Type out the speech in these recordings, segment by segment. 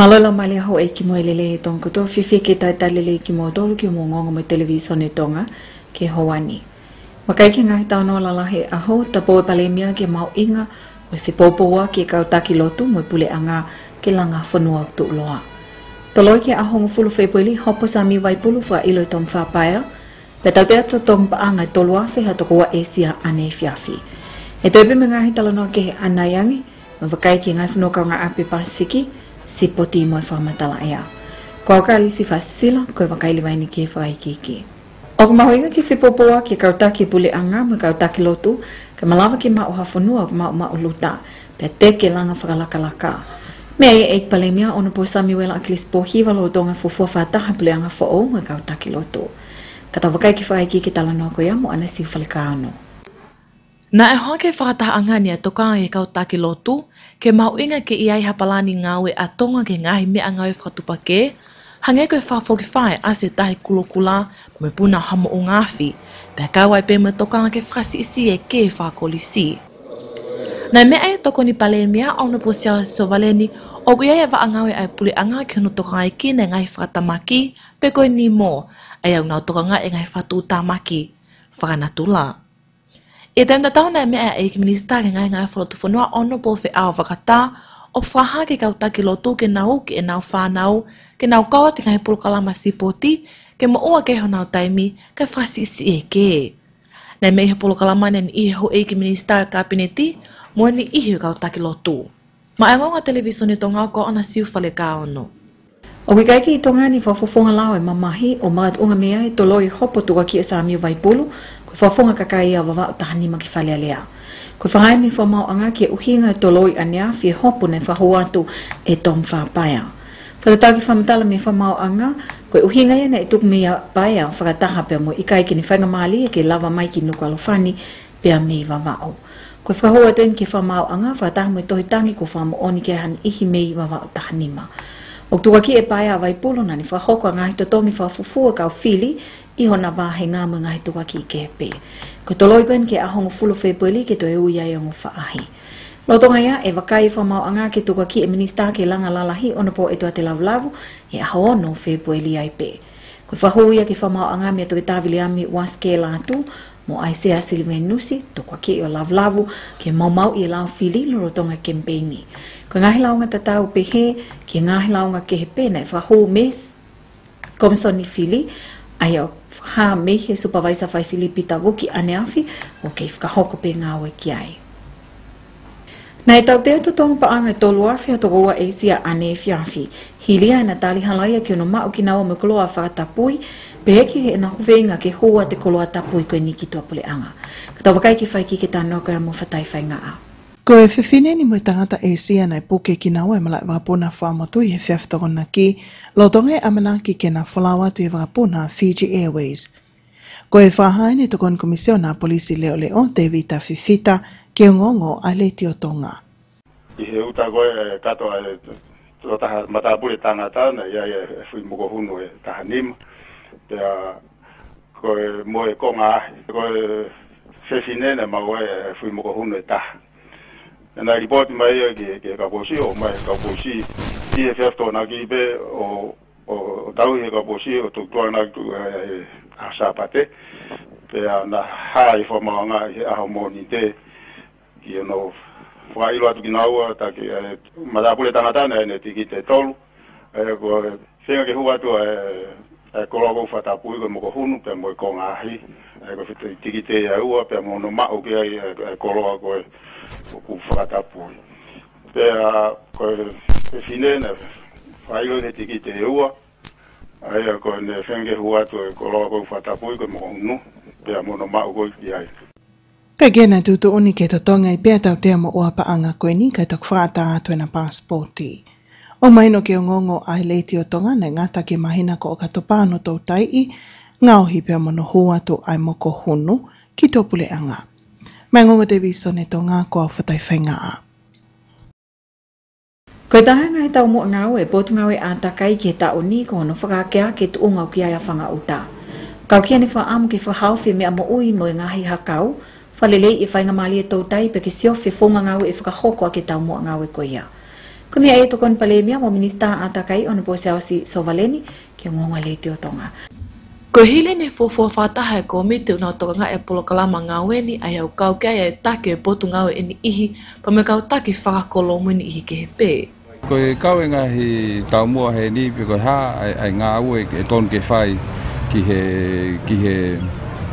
Malola mali ho e ki mo e lele e tonku to, fifi ke tai tai lele ki mo tolu ki mo ngongo me televisione tonga ke hoani. Makai ke ngai tau no la lahe aho, ta poe palemia ke mau inga, oi fi popoa ke kautaki lotu mo pule anga ke langa whanua tu loa. Toloi ke ahong fulu feipuili, hopo sa mi vai ilo i tom whapaya, pe tau tea tatong pa anga tolua fi hato kua e sia ane fiafi. E toipi e me ngahi talanoa ke anayangi, mawakai ke ngai whanua kaunga api pasiki, si poti mo e whamatala ea. Ko akari si whasila koe wakaili waini ke whaikiki. O ka mahoinga ki whipopoa ki kautaki pule anga mo kautaki lotu, ka malawa ki mao hafunua o ka mao mao luta, pe te ke langa whakalakalaka. Me ai e eit palemia o na poisa miwela a klis pohi walo o tonga fufua whataha pule anga fo'o mo kautaki lotu. Ka tawakai ki whaikiki talanoa koe ya mo anasi whalikaano. Ka Nā e hoa ke whakataha angania tokanga e kau tāke lotu, ke mau inga ke i ai hapalani ngāwe a tonga ke ngāhi mea ngāwe whakatupa ke, hangi koe whawhoki a se tahi kulokula me puna hamo o ngāwhi, pe kawai pe me tokanga ke whakasi isi e ke whakoli si. Nā mea e toko ni pale mea au na po siawa se so valeni, o kui ai ava a ngāwe ai puli anga ke hono tokanga e kina e ngāhi whakatamaki, pe koe ni mō, ai au ngā tokanga e ngāhi whatu tamaki. Whakanatula. Whakanatula. E tēm tātau nei mea e ki minista ke ngai ngai whalotu whanua ono po whi au whakata, o whaha ke kauta ke lotu ke nau ke e nau whanau, ke nau kawa te ngai pulukalama si poti, ke maua ke ho nau taimi, ke whasi si e ke. Nei mei he pulukalama nei ni iho e ki minista ke kapineti, mua ni iho kauta ke lotu. Ma e ngonga televisioni e tonga ko ana siu whale ka ono. O ki kaiki i tonga ni whafofonga lao e mamahi o maat unga mea e tolo i hopo tuwa ki e sa amio vai polo ko whafonga kakai a wawa o tahani ma ki whalea lea. Ko whahai mi whamau anga ki e uhinga e tolo i anea fi e hopo ne whahu atu e tom whapaya. Whatatake whamatala mi whamau anga ko uhinga e na i tuk mea paya whakataha pia mo i kaiki ni whanga maali e ke lava mai ki nuku alofani pia mei wawao. Ko whahu atu ki whamau anga whatahamu e tohitangi ko whamu oni ke ihi mei wawao tahanima. Ko Ok tu e pai a vai polo nani wha hoko a ngahi totomi wha fufu a kau fili i hona vahe ngā mui ngahi tu waki ke pe. Ko to loi koen ke ahongo fulo fe pili ke to e uia e ongo whaahi. Lotonga ia e wakai i whamau anga ke tu waki e minista ke langa lalahi ona po e tua te lavu lavu e ahono fe pili ai pe. Ko whahu ia ke whamau anga mea tu ke tawili ami waske la atu mo Aisea Silvain Nusi, tokoa ke o lavu lavu, ke maumau i lau fili lo rotonga kempeini. Ko ngahi launga ta tau pehe, ke ngahi launga ke he pene, whaho mes, komisoni fili, ai o ha mehe supervisor fa fili pita wuki ane afi, o ke i whakahoko pe ngā ki ai. Na e tau teatu tōngu pa anga tolu afi a toko wa eisia ane e fiafi. Hilia e na tali halaia ki ono mao ki nawa mekuloa whakatapui, peki he na huvenga ke hua te koloa tapu i koe niki tua pole anga. Ka tau wakai ki whai ki ke tāna o koe amu whatai whai ngā a. Ko e whiwhine ni mui tangata e si ana i pūke ki nawa e malai wapuna whamatu i he whiaftoko na ki, lotonge amana ki ke na whalawa tu i wapuna Fiji Airways. Ko e whahaini tukon komisio na polisi leo leo te vita whiwhita ke ngongo a le o tonga. I he uta koe katoa e, e tō taha matapure tangata na ia e whi mokohuno e taha te a koe moe konga ahi, koe sesi nene ma koe e fui moko hunu e taha. E nai ripoti mai e ki e kaposi o mai kaposi TFF to naki ibe o o tau e kaposi o tuk tuan naki tu e, e a sapate te a na hai fo maonga e aho moni te ki e no whailo atu ki naua ta ki e madapule tangatana e ne tiki te tolu e koe Tenga ke hua tua e e ko lo fa ta pui mo ko hunu pe eh, mo ko nga e ko fitu tiki te ya ua pe mo no ma o ke ai e ko lo ko ku fa ta pui pe a ko e fine na fa yo de tiki te ua ai e ko ne fenge hua to e ko lo ko fa ta pui mo hunu pe mo no ma o ko ki ai Ka gena tutu uni ke totonga i pētau te amo ua anga ko ni kai tokwhātā atuena pasporti. Ka gena tutu uni ke totonga pasporti. O maino ke o ngongo ai leiti o tonga ne ngata ke mahina ko o katopano tau tai i ngā ohi pia mono hua tu ai moko hunu ki tō pule anga. Mai ngongo te viso ne tō ngā ko au whatai whainga a. Koe taha ngai tau mo ngau e pōtu ngau e ātakai ki e tau ni ko hono whakakea ke tu ungau ki ai a whanga uta. Kau kia ni wha amu ki wha haufi mea mo ui mo e ngahi hakau, whalelei i e whainga mali e tau tai pe ki siofi fonga ngau e whakahoko a ke tau mo ngau e koe ia. Kumi ai to kon palemia mo minista ata kai on po sa si sovaleni ke mo nga le tio tonga. Ko hile ne fo fo fata hai e ko mi te unau toka e polo kalama ngā weni ai au kau kia e take e potu ngā we ini ihi pa me kau taki whakako lo mweni ihi ke he pē. Ko e kau e ngā hi tau mua he ni pe ko ha ai, ai ngā ue e ton ke whai ki he ki he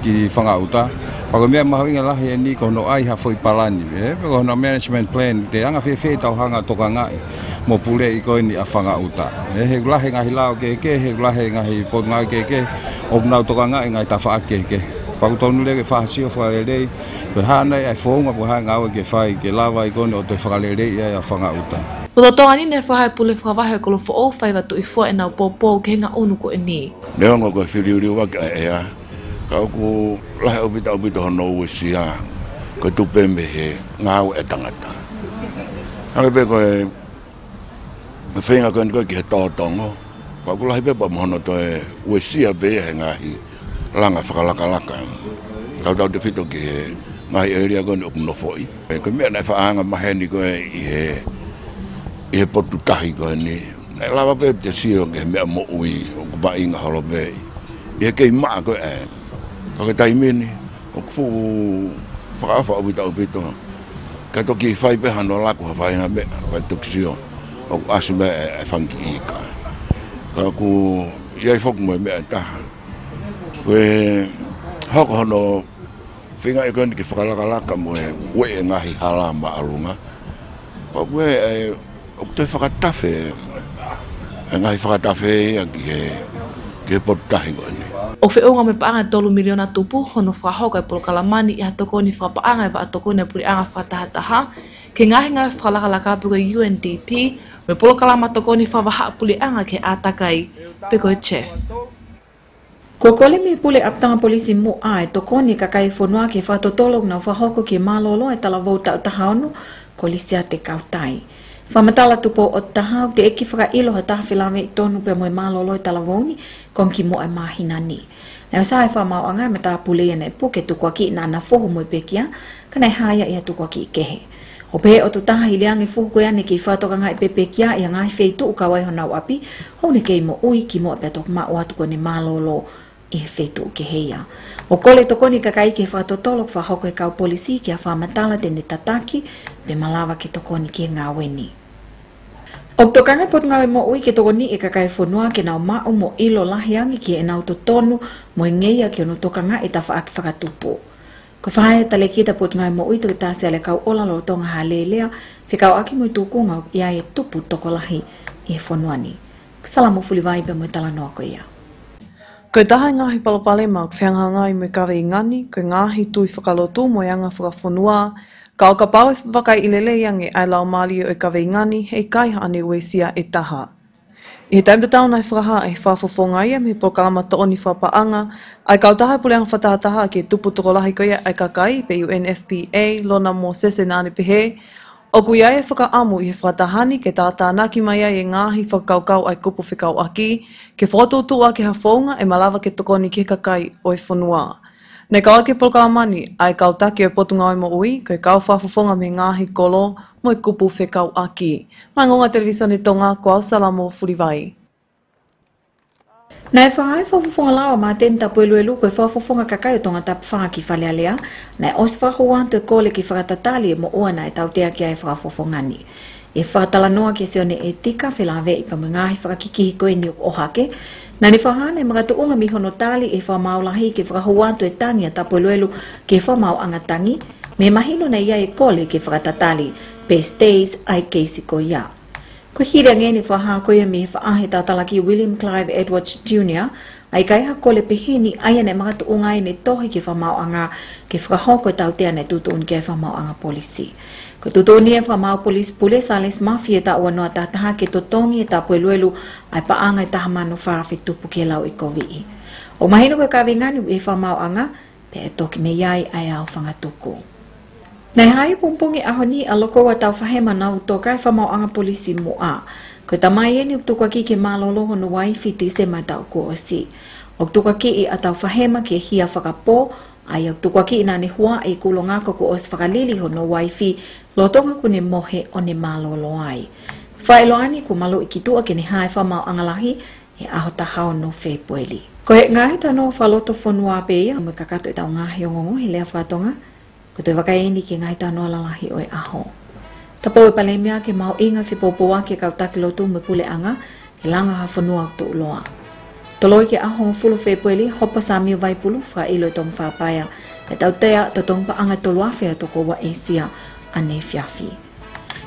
ki whanga uta. Pa ko mea mahawinga lahi e ni ko no ai hafoi palani. E, pa no management plan, te anga fe fe tau hanga toka ngai. Mo pule i koini a whanga uta. E, he lahi ngahi lao ke ke, he lahi ngahi pot ngai ke ke, opnau toka ngai ngai tawha ake ke. Pa ko tonu le ke whahasio whakarelei, ko hanei ai whonga po hanga awa e ke whai, ke lawa i koini o te whakarelei ai a whanga uta. Ko ta tonga nina e whahai pule whakavahe ko lo fo o tu i fua e nau pōpō ke henga onu ko e ni. Leonga ko e whiriuriu wake a ka ku lahe opita opita hono wesia ko tupe mehe ngau e tangata ame pe ko e me fenga ko ko ke to tongo pa ku lahe pe pa mono to e wesia be he ngahi langa fakalaka laka tau tau te fito ke ngahi area ko no no foi e ko me na fa anga maheni ko e he e potu tahi ko ni lava pe te sio ke me mo ui ko ba inga holo be e ke ma ko e Pake tai mene. O kupu whakawha o wita o pito. Ka toki whai pe hano lako ha whai na me. Pai toki sio. asu me e, e whanki i ka. Ka ku iai whoku mo me ta. We Koe hoko hono whinga e kone ki whakalaka laka mo e ue e hala ma alunga. Pa ue e o kutoi whakatawhe. E ngahi whakatawhe e a ki ke pot tahi ko ni o fe onga me pa anga e tolu miliona tupu hono fra hoka pol kalamani ya toko ni fra pa anga va toko ne puri anga fra ta ha ke nga nga fra la la UNDP me pol kalama toko ni fra va puli anga ke atakai pe ko e chef Ko kole me pule aptanga polisi mu ae toko ni kakai fonua ke fa fatotolog na fahoko ke malolo e tala vouta utahaono kolisi ate kautai. Fa Whamatala tupo o tahau te eki whaka ilo ha taha whilame i tonu pe moe mālo loi tala wongi kon ki moe mahina ni. Nau sa e, e, e whamau anga me taha pule e nei puke tukua ki na na fohu moe pekia, kanei haia ia tukua ki i kehe. O pehe o tu taha hi leangi fuhu koe ane ki i whatoka ngai pepe kia i a ngai fei tuu kawai ho nau api, hou ne kei mo ui ki mo apia e toko maa oatuko ni mālolo i he fei tuu ke heia. O kole toko ni kakai ki i whato kwa hoko e kau polisi ki a whamatala tene tataki pe malawa ki toko ni ki ngā weni. O tokanga por nga mo ui ke togoni e kakai fonua ke nao ma mo ilo lahiangi na e nao totonu mo e ngeia ki ono tokanga e tafa aki whakatupo. Ko whae tale kita e put ngai mo ui tukita se ale kau ola lo tonga ha lelea, whikau aki mui tuku ngau ia e tupu toko lahi i e whanua ni. Kusala mo fuli vaibe mui tala noa ko ia. Koe taha ngahi palopale ma kwhianga ngai mui kawe i ngani, koe ngahi tui whakalotu mo ianga whakafonua, Ka o ka pāwe whakai i lele iange ai lau Māli o e kawe ngani hei kai hane ue sia e taha. I he taimta tau nai whakaha e whafofonga ia me po kalama to oni whapaanga, ai kau taha puleang whatahataha ke tupu toko lahi koia ai ka kai pe UNFPA, lona mō sese nāne pehe, o kui ai e whakaamu i he whatahani ke tātā naki mai ai e ngāhi whakaukau ai kupu whikau aki, ke whatotu a ke hafonga e malawa ke tokoni ke kakai o e whanuaa. Nei kawa ke polka amani, ai kau take o potunga oi mo ui, koe kau whafafonga me ngāhi kolo, mo moi kupu whekau aki. Mai ngonga televisione ni tonga, ko au salamo furivai. Na e whaai whafafonga lawa mā tēnta puelu e luko e whafafonga kakai o tonga tap whaa ki whalea lea, nei os whahu wante kole ki whakatatali e mo oana e tau teakia e whafafonga ni e whakatala noa ke seone e tika whelawe i pamungahi whakakikihi koe ni ohake. Nā ne whahane, mga tu unga miho no tāli e whamau lahi ke whakahuatu e tangi a tapoeluelu ke whamau angatangi, me mahino na ia e kole ke whakatatali, best days ai keisi ko ia. Ko hiri ange ni whaha koe me whaahe tātalaki William Clive Edwards Jr. ai kai ha kole pehini ai ane mga tu unga e ne tohi ke whamau anga ke whakahoko e tautea ne tutu unke e whamau anga polisi. Ko tu toni e whamau polis pule salis mafi e tau anua tataha ke to tongi e tapu e ai pa anga e taha manu whaafi tupu ke lau i e kovi i. O mahenu ka kawe nganu e whamau anga pe e toki me iai ai au whangatuku. Nei hai pumpungi aho ni a loko wa tau whahema na uto kai whamau anga polisi mu a. Ko ta mai e ni uktuka ki ke malolo honu waifiti se mai tau kuo si. Uktuka ki i e a tau whahema ke hia whakapo ai au tuku aki ina ne hua e kulo ngako ko os whakalili ho no waifi lo tonga ku ne mohe o ne malo lo ai. Whae lo ani ku malo i kitua ke ne hae wha mau angalahi e aho ta hao no fe pueli. Ko he ngahe tano wha loto whonua pe ia mui kakato i tau ngahe o ngongo he lea whatonga ko te wakai eni ke ngahe tano alalahi o e aho. Ta pau e pale mea ke mau inga whipopoa ke kautaki lotu mui pule anga ke langa hafonua tu loa. loa. ตลอดที่อาหงฟุลเฟย์ไปเลยฮอปสามีไว้ปุลฟ้าอิลอยตงฟ้าไปอ่แต่เอาเียตะตงปะอังตัวว่าเฟียตัวกว่เอเชียอันเนฟิอาฟี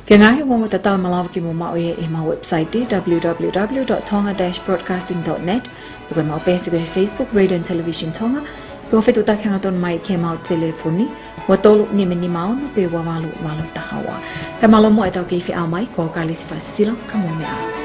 แกง่ายงงว่าแต่ตอนมาลาวกิมุมาเอเอเอมาเว็บไซต์ที่ www. tonga broadcasting. net ยูกันมาเป็นสื่อเฟซบุ๊กเรดิโอทีวีชินทงะก็เฟตุตาแข่งตอนไม่เข้มเอาโทรศัพท์ว่าตัวลูกนี่มันนิมเอาหนูไปว่ามาลูมาลูตาหาวแต่มาลูมวยตัวเกี่ยฟิอาไหมก็การลิสิฟัสสิลังคามุ่เนี่ย